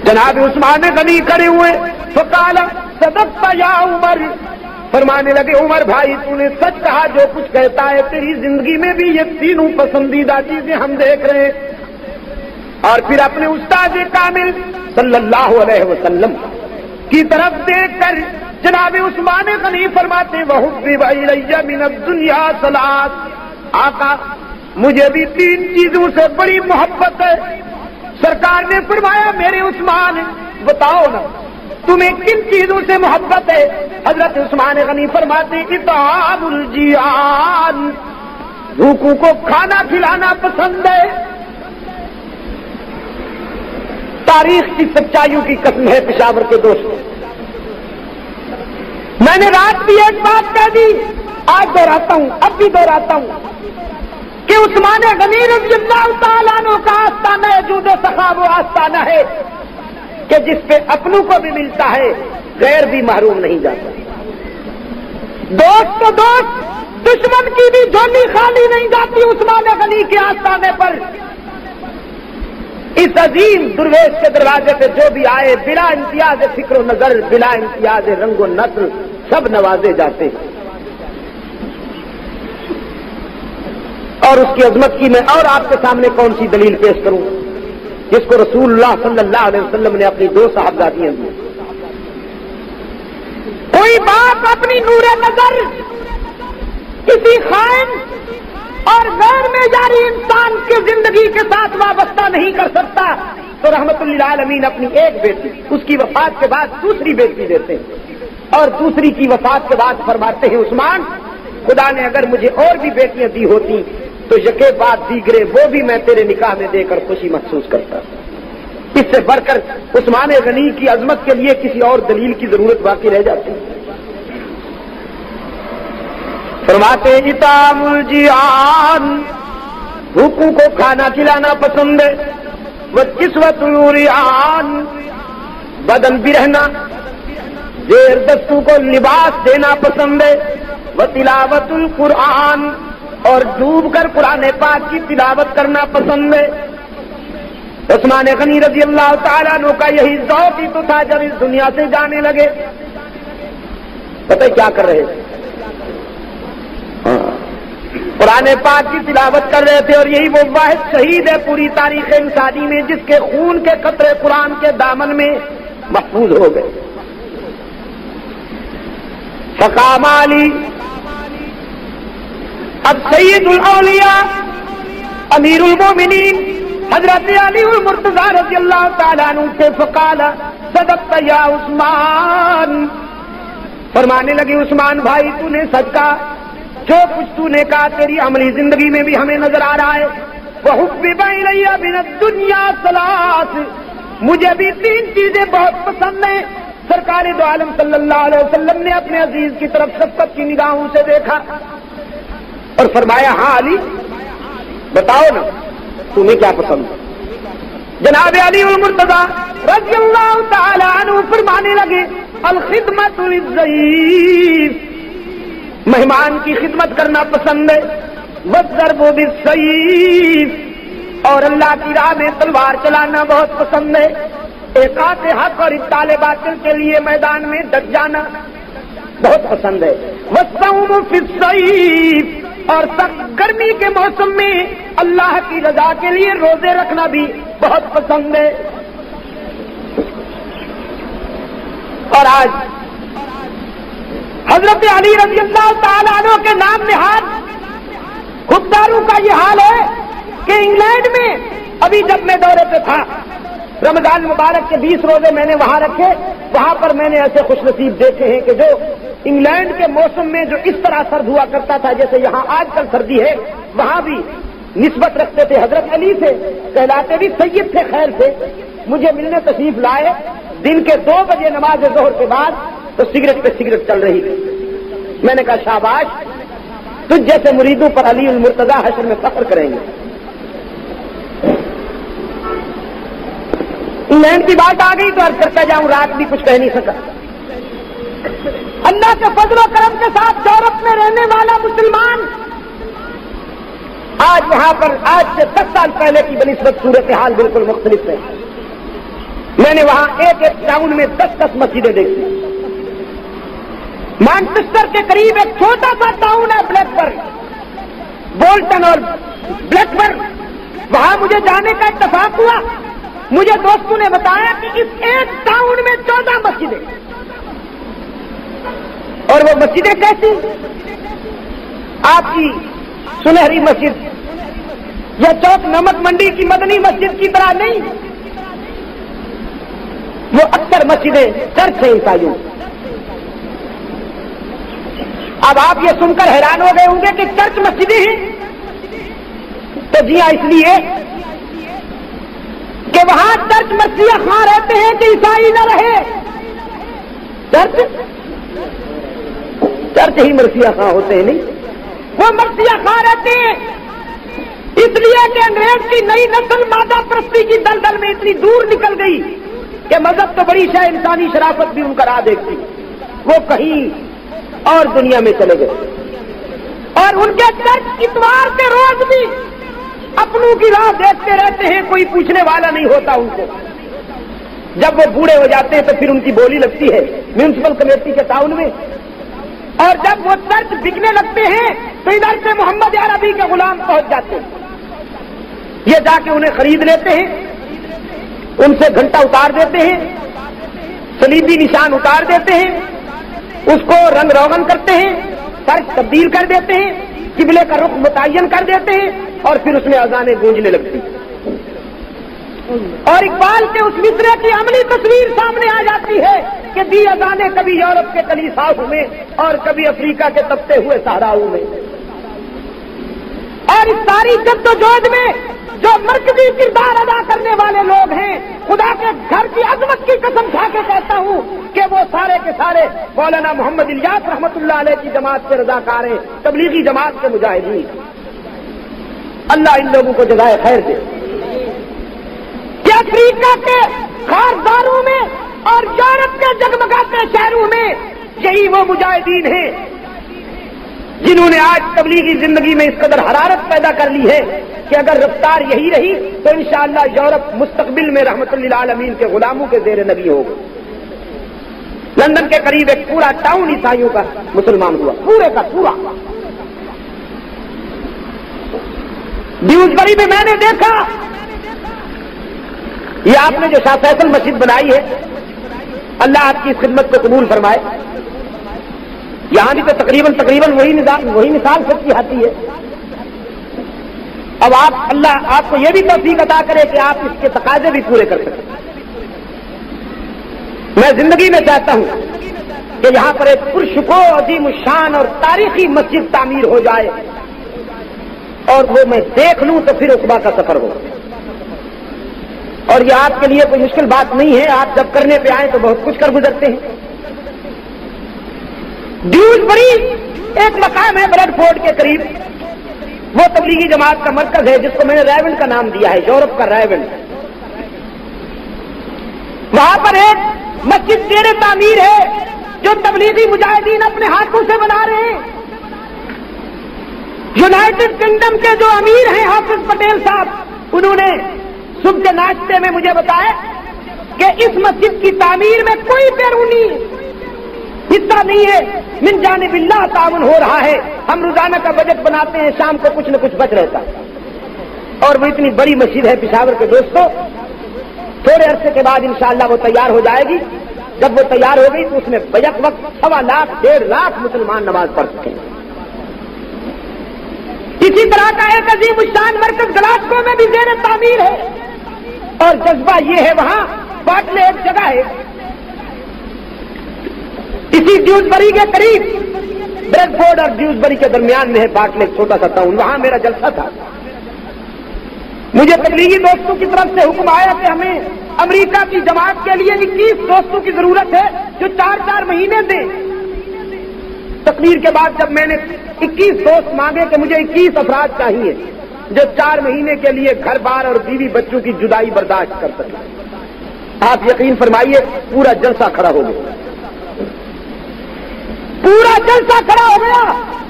जनाब उस्मान गनी खड़े हुए। तो काला, सदकता या उमर? फरमाने लगे, उमर भाई, तूने सच कहा, जो कुछ कहता है, तेरी ज़िंदगी में भी ये तीनों पसंदीदा चीज़ें हम देख रहे हैं। और फिर अपने उस्ताद कामिल सल्लल्लाहु अलैहि वसल्लम की तरफ़ देखकर जनाब उस्मान गनी फरमाते भाई मिनत दुनिया सलाद। आका, मुझे भी तीन चीज़ों से बड़ी मोहब्बत है। सरकार ने फरमाया, मेरे उस्मान, बताओ ना, तुम्हें किन चीज़ों से मोहब्बत है? हज़रत उस्मान गनी फरमाते, इताबुल भूखों को खाना खिलाना पसंद है। तारीख की सच्चाइयों की कसम है पिशावर के दोस्तों। मैंने रात भी एक बात कह दी, आज दोहराता हूँ, अब भी दोहराता हूँ। कि उस्मान गनी रज़ी अल्लाह का आस्थाना है, जूद सखा वो आस्थाना है, कि जिस पे अपनों को भी मिलता है, गैर भी महरूम नहीं जाता। दोस्त तो दोस्त, दुश्मन की भी झोली खाली नहीं जाती उस्मान गनी के आस्थाने पर। इस अजीम दुर्वेश के दरवाजे पे जो भी आए, बिला इम्तियाज़ फ़िक्र नज़र बिला इम्तियाज़ रंगो नस्ल सब नवाजे जाते हैं। और उसकी अजमत की मैं और आपके सामने कौन सी दलील पेश करूँ? जिसको रसूलुल्लाह सल्लल्लाहु अलैहि वसल्लम ने अपनी दो साहबजादियाँ दी। कोई बाप अपनी नूर नज़र, किसी खान और गैर में जारी इंसान की ज़िंदगी के साथ वाबस्ता नहीं कर सकता तो रहमतुल्लाह आलमीन अपनी एक बेटी, उसकी वफात के बाद दूसरी बेटी देते हैं। और दूसरी की वफात के बाद फरमाते हैं, उस्मान खुदा ने अगर मुझे और भी बेटियाँ दी होती तो यके बाद दीगरे, वो भी मैं तेरे निकाह में देकर खुशी महसूस करता। इससे बढ़कर उस्मान गनी की अजमत के लिए किसी और दलील की ज़रूरत बाकी रह जाती। फरमाते इतामुल जियान भूखों को खाना खिलाना पसंद है, व किस्वतुरियान बदन भी रहना, जेर दस्तू को लिबास देना पसंद है व तिलावतुल कुरान, और डूब कर कुरान पाक की तिलावत करना पसंद है। उस्मान गनी रज़ी अल्लाह तु का यही जौक ही तो था, जब इस दुनिया से जाने लगे। पता क्या कर रहे थे? पुराने पाक की तिलावत कर रहे थे, और यही वो वाहिद शहीद है पूरी तारीख इंसानी में, जिसके खून के कतरे कुरान के दामन में महफूज हो गए। फकाम अली अब सईदुल औलिया, अमीरुल मोमिनीन, हज़रत अली मुर्तजा रज़ी अल्लाह तु से फकाला सदक या उस्मान। फरमाने लगे, उस्मान भाई, तूने सच जो कुछ तूने कहा, तेरी अमली ज़िंदगी में भी हमें नज़र आ रहा है। बिना बिन दुनिया सलास मुझे भी तीन चीज़ें बहुत पसंद है। सरकार दो आलम सल्लल्लाहु अलैहि वसल्लम ने अपने अज़ीज़ की तरफ़ सबक की निगाहों से देखा और फरमाया हाँ अली, बताओ ना, तुम्हें क्या पसंद है? जनाब अली उल मुर्तजा रज़ी अल्लाह फरमाने लगे, अल खिदमत मेहमान की खिदमत करना पसंद है वजर वो भी सईफ और अल्लाह की राह में तलवार चलाना बहुत पसंद है। एक आते हक और इताले बातिल के लिए मैदान में डट जाना बहुत पसंद है। वस्तु सईफ और सख्त गर्मी के मौसम में अल्लाह की रजा के लिए रोज़े रखना भी बहुत पसंद है। और आज हज़रत अली रज़ी अल्लाह तला के नाम हाथ खुददारों का ये हाल है कि इंग्लैंड में अभी जब मैं दौरे पे था रमज़ान मुबारक के बीस रोज़े मैंने वहाँ रखे, वहाँ पर मैंने ऐसे खुशनसीब देखे हैं कि जो इंग्लैंड के मौसम में जो इस तरह सर्द हुआ करता था, जैसे यहाँ आजकल सर्दी है, वहाँ भी निस्बत रखते थे। हज़रत अली से कहलाते भी सैयद थे, खैर से। मुझे मिलने तशरीफ़ लाए। दिन के दो बजे नमाज़ जोहर के बाद तो सिगरेट पे सिगरेट चल रही थी। मैंने कहा, शाबाश, तुझ जैसे मुरीदों पर अली उल मुर्तजा हशर में फख्र करेंगे। इंग्लैंड की बात आ गई तो अर्ज़ करता जाऊँ, रात भी कुछ कह नहीं सका। अल्लाह के फजलो करम के साथ यूरोप में रहने वाला मुसलमान आज वहाँ पर, आज से दस साल पहले की बनस्बत सूरत हाल बिल्कुल मुख्तलिफ़ है। मैंने वहाँ एक एक टाउन में दस दस मस्जिदें देखी। मैनचेस्टर के करीब एक छोटा सा टाउन है ब्लैकबर्ग बोल्टन और ब्लैकबर्ग वहाँ मुझे जाने का इतफाक हुआ। मुझे दोस्तों ने बताया कि इस एक टाउन में चौदह मस्जिदें। और वो मस्जिदें कैसी? आपकी सुनहरी मस्जिद यह चौक नमक मंडी की मदनी मस्जिद की तरह नहीं। वो अक्सर मस्जिदें चर्च है ईसाइयों अब आप ये सुनकर हैरान हो गए होंगे कि चर्च मस्जिदें हैं। तो जी हाँ इसलिए कि वहाँ चर्च मस्जिद खां रहते हैं कि ईसाई न रहे। चर्च चर्च ही मरसिया खां होते हैं, नहीं? वो मरसिया खां रहते हैं। इसलिए कि अंग्रेज़ की नई नस्ल मादा प्रस्ती की दलदल में इतनी दूर निकल गई कि मज़हब तो बड़ी शायद इंसानी शराफत भी उनका राह देखती। वो कहीं और दुनिया में चले गए। और उनके चर्च इतवार के रोज भी अपनों की राह देखते रहते हैं, कोई पूछने वाला नहीं होता उनको। जब वो बूढ़े हो जाते हैं तो फिर उनकी बोली लगती है, म्यूनिसिपल कमेटी के टाउन में। और जब वो चर्च बिकने लगते हैं तो इधर से मोहम्मद अरबी के गुलाम पहुँच जाते हैं। ये जाके उन्हें खरीद लेते हैं, उनसे घंटा उतार देते हैं, सलीबी निशान उतार देते हैं, उसको रंग रोगन करते हैं तर्क तब्दील कर देते हैं किबले का रुख मुतन कर देते हैं और फिर उसमें अजाने गूंजने लगती और इकबाल के उस मिसरे की अमली तस्वीर सामने आ जाती है कि दी अजाने कभी यूरोप के कलीसाऊ में और कभी अफ्रीका के तपते हुए सहाराऊ में। और इस सारी जद्दोजहद में जो मरकजी किरदार अदा करने वाले लोग हैं, खुदा के घर की अजमत की कसम खा के कहता हूँ कि वो सारे के सारे मौलाना मोहम्मद इलियास अलैह की जमात के रजाकार हैं, तबलीगी जमात के मुजाहिदीन। अल्लाह इन लोगों को जगाए खैर दे। कि अफ्रीका के खारदारों में और यूरोप के जगमगाते शहरों में यही वो मुजाहिदीन हैं जिन्होंने आज तबलीगी ज़िंदगी में इस कदर हरारत पैदा कर ली है कि अगर रफ्तार यही रही तो इंशाला यूरोप मुस्तकबिल में रहमतुल्लामीन के गुलामों के जेर नबी होगा। लंदन के करीब एक पूरा टाउन ईसाइयों का मुसलमान हुआ। पूरे का पूरा। ड्यूजबरी में मैंने देखा। ये आपने जो शाह फैसल मस्जिद बनाई है, अल्लाह आपकी खिदमत को कबूल फरमाए। यहाँ भी तो तकरीबन तकरीबन वही वही मिसाल सबकी आती है। अब आप, अल्लाह, आपको यह भी तोफीक अदा करे कि आप इसके तकाजे भी पूरे कर सकें। मैं ज़िंदगी में चाहता हूँ कि यहाँ पर एक पुरशको, अजीम शान और तारीखी मस्जिद तामीर हो जाए और वो मैं देख लूँ तो फिर उकबा का सफ़र हो। और ये आपके लिए कोई मुश्किल बात नहीं है। आप जब करने पे आए तो बहुत कुछ कर गुजरते हैं। ड्यूजबरी एक मकाम है ब्रेडफोर्ड के करीब। वो तबलीगी जमात का मरकज है, जिसको मैंने रैवन का नाम दिया है, यूरोप का रैवन वहाँ पर एक मस्जिद तेरे तामीर है, जो तबलीगी मुजाहिदीन अपने हाथों से बना रहे हैं। यूनाइटेड किंगडम के जो अमीर हैं हाफिज पटेल साहब, उन्होंने सुबह के नाश्ते में मुझे बताया कि इस मस्जिद की तामीर में कोई बैरूनी हिस्सा नहीं है। मिन जाने बिल्ला तावन हो रहा है। हम रोज़ाना का बजट बनाते हैं, शाम को कुछ न कुछ बच रहता और वो इतनी बड़ी मस्जिद है पिशावर के दोस्तों। थोड़े अरसे के बाद इंशाला वो तैयार हो जाएगी। जब वो तैयार हो गई तो उसमें बजट वक्त सवा लाख, डेढ़ लाख मुसलमान नमाज़ पढ़ चुके इसी तरह का एक अजीम उशान मरकज गलास्को में भी जेर तामीर है। और जज्बा ये है वहाँ, बाटले एक जगह है। इसी ड्यूजबरी के करीब, ब्रेडफोर्ड और ड्यूजबरी के दरमियान में है बाटले छोटा सा टाउन वहाँ मेरा जलसा था। मुझे तबलीगी दोस्तों की तरफ़ से हुक्म आया कि हमें अमेरिका की जमात के लिए इक्कीस दोस्तों की ज़रूरत है, जो चार चार महीने दें। तकरीर के बाद जब मैंने 21 दोस्त मांगे कि मुझे 21 अफराद चाहिए, जो चार महीने के लिए घर बार और बीवी बच्चों की जुदाई बर्दाश्त कर सके। आप यकीन फरमाइए, पूरा जलसा खड़ा हो गया। पूरा जलसा खड़ा हो गया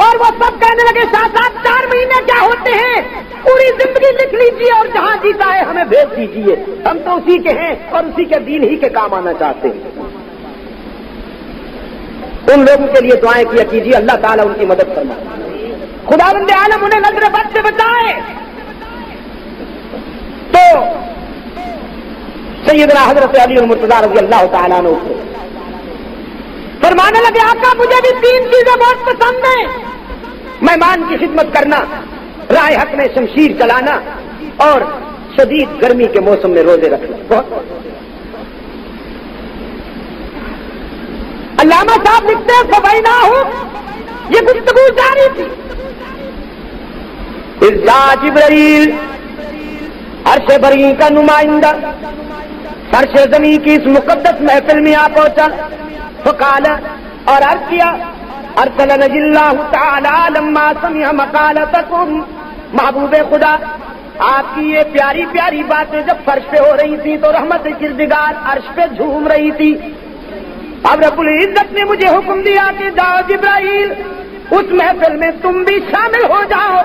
और वो सब कहने लगे साथ साथ चार महीने क्या होते हैं? पूरी ज़िंदगी लिख लीजिए और जहाँ जीता है हमें भेज दीजिए। हम तो उसी के हैं और उसी के दीन ही के काम आना चाहते हैं। उन लोगों के लिए दुआएँ किया कीजिए, अल्लाह ताला उनकी मदद करना खुदा खुदाबंद आलम, उन्हें नज़र बद से बचाए। तो सैदना हज़रत अली मुर्तजा रज़ी अल्लाह तला फरमाने लगे, आका, मुझे भी तीन चीज़ें बहुत पसंद हैं। मेहमान की खिदमत करना, राय हक में शमशीर चलाना और शदीद गर्मी के मौसम में रोज़े रखना। बहुत अलामा साहब लिखते हैं सबाई ना हो। ये गुफ्तगु जारी थी। इर्जा जिब्राइल अरश बरी का नुमाइंदा फर्श जमी की इस मुकद्दस महफिल में आ पहुँचा। तो और अर्ज़ किया महबूब खुदा आपकी ये प्यारी प्यारी बातें जब फर्श पे हो रही थी तो रहमत किरदिगार अर्श पे झूम रही थी अब रबुल इज़्ज़त ने मुझे हुक्म दिया कि जाओ जिब्राइल उस महफिल में तुम भी शामिल हो जाओ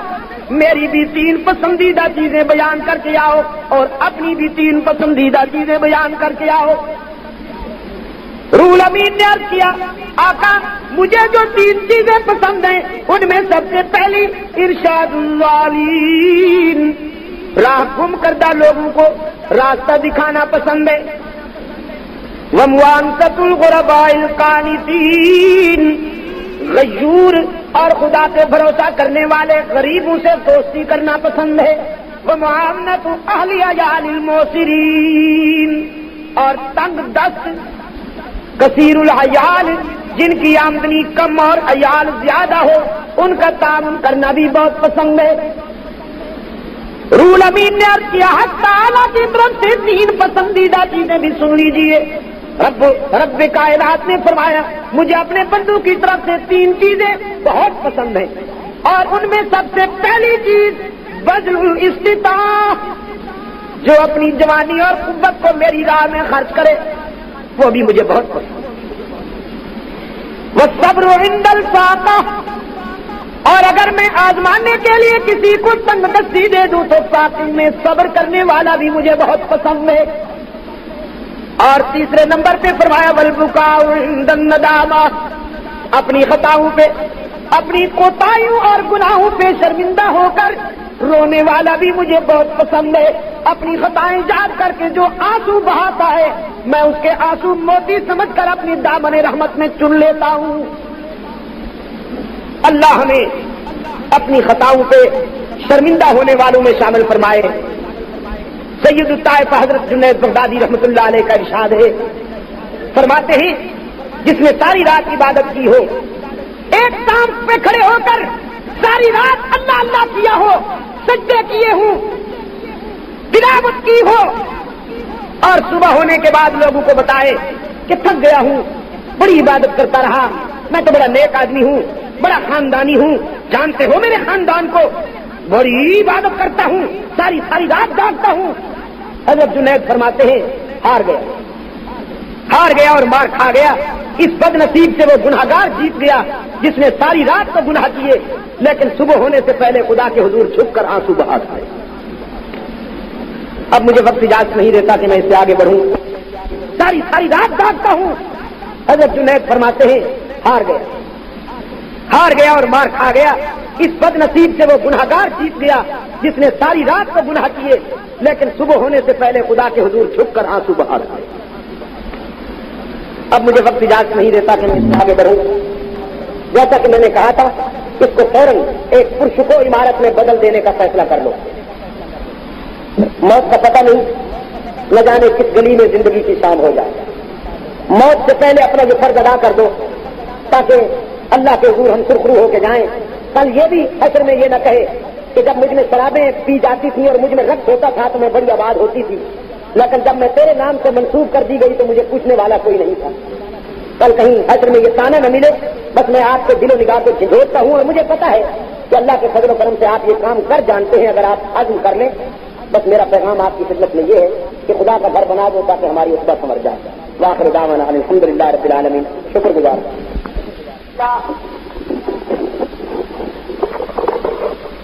मेरी भी तीन पसंदीदा चीज़ें बयान करके आओ और अपनी भी तीन पसंदीदा चीज़ें बयान करके आओ रूल अमीन ने अर्ज़ किया, आका, मुझे जो तीन चीज़ें पसंद हैं, उनमें सबसे पहली इर्शादुल्लालीन। राह गुम करदा लोगों को रास्ता दिखाना पसंद है। वमवान सतुल गुरबाइल कानितीन। गयूर और खुदा पे भरोसा करने वाले गरीबों से दोस्ती करना पसंद है। वो मुआमनत अहलिया मोसरीन और तंग दस्त कसीरुल अयाल जिनकी आमदनी कम और अयाल ज़्यादा हो, उनका ताउन करना भी बहुत पसंद है। रूल अमीन ने अर्ज़ किया ताला की तरफ़ से तीन पसंदीदा चीज़ें भी सुन लीजिए। रब रब कायनात ने फरमाया, मुझे अपने बंधु की तरफ़ से तीन चीज़ें बहुत पसंद है। और उनमें सबसे पहली चीज़ बदल इस्तिता जो अपनी जवानी और कुत को मेरी राह में खर्च करे। वो भी मुझे बहुत पसंद वो सब्र इंदल साता और अगर मैं आजमाने के लिए किसी को तंगदस्ती दे दूँ तो साथी में सब्र करने वाला भी मुझे बहुत पसंद है। और तीसरे नंबर पे फरमाया बलबुकादामा अपनी खताओं पे, अपनी कोताहियों और गुनाहों पे शर्मिंदा होकर रोने वाला भी मुझे बहुत पसंद है। अपनी खताएँ याद करके जो आँसू बहाता है, मैं उसके आँसू मोती समझकर अपनी दामन रहमत में चुन लेता हूँ। अल्लाह हमें अपनी खताओं पे शर्मिंदा होने वालों में शामिल फरमाए। सैयद उतायफ हज़रत जुनैद बगदादी रहमतुल्लाह अलैह का इशाद है। फरमाते हैं, जिसने सारी रात इबादत की हो, एक शाम पे खड़े होकर सारी रात अल्लाह अल्लाह किया हो सज्जे किए हूँ। तिलावत की हो। और सुबह होने के बाद लोगों को बताए कि थक गया हूँ। बड़ी इबादत करता रहा। मैं तो बड़ा नेक आदमी हूँ, बड़ा खानदानी हूँ। जानते हो मेरे खानदान को? बड़ी इबादत करता हूँ, सारी सारी रात जागता हूँ। हज़रत जुनैद फरमाते हैं, हार गया। हार गया और मार खा गया। इस बदनसीब से वो गुनाहगार जीत गया, जिसने सारी रात को गुनाह किए, लेकिन सुबह होने से पहले खुदा के हुजूर छुप कर आँसू बहा खाए। अब मुझे वक्त इजाज़त नहीं देता कि मैं इससे आगे बढ़ूं। सारी सारी रात जागता हूँ। हज़रत जुनैद फरमाते हैं, हार गया। हार गया और मार खा गया। इस बदनसीब से वो गुनाहगार जीत गया, जिसने सारी रात को गुनाह किए, लेकिन सुबह होने से पहले खुदा के हुजूर छुप कर आँसू बहा खाए। अब मुझे वक्त इजाज़त नहीं देता कि मैं इससे आगे बढ़ूं। जैसा कि मैंने कहा था, इसको फ़ौरन एक पुरुष को इमारत में बदल देने का फैसला कर लो। मौत का पता नहीं, न जाने किस गली में ज़िंदगी की शाम हो जाए। मौत से पहले अपना जो फ़र्ज़ अदा कर दो, ताकि अल्लाह के हजूर हम सुरखरू होके जाएँ। कल ये भी असर में ये न कहे कि जब मुझमें शराबें पी जाती थी और मुझमें रक्त होता था तो मैं बड़ी आबाद होती थी। लेकिन जब मैं तेरे नाम से मंसूब कर दी गई तो मुझे पूछने वाला कोई नहीं था कल कहीं हसर में ये ताना न मिले बस मैं आपके दिलो निगाह को झिझोड़ता हूं और मुझे पता है कि अल्लाह के फजल करम से आप ये काम कर जानते हैं अगर आप आजम कर लें बस मेरा पैगाम आपकी खिदमत में ये है कि खुदा का घर बना दो ताकि हमारी उसका समझ जाए वाखिर दावाना अलहमदिल्ला रबीआलमीन शुक्रगुजार